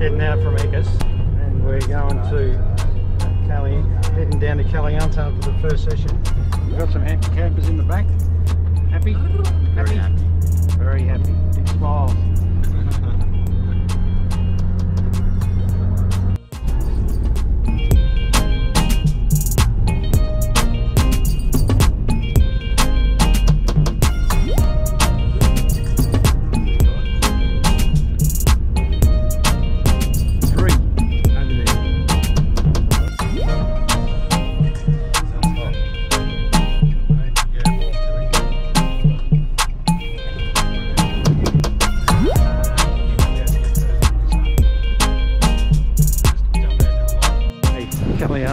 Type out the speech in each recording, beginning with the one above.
heading out from Ekas and we're going to Cali, heading down to Kaliantan for the first session. We've got some happy campers in the back. Happy? Very happy. Very happy. Big smiles.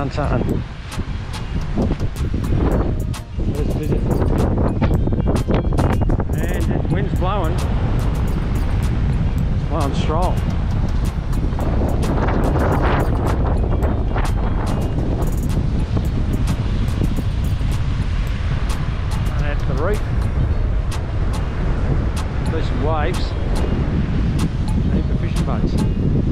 Kaliantan. Let's visit. And the wind's blowing. It's blowing strong. And the reef. Some waves. Heap of fishing boats.